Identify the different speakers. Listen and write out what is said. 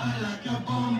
Speaker 1: I like your bomb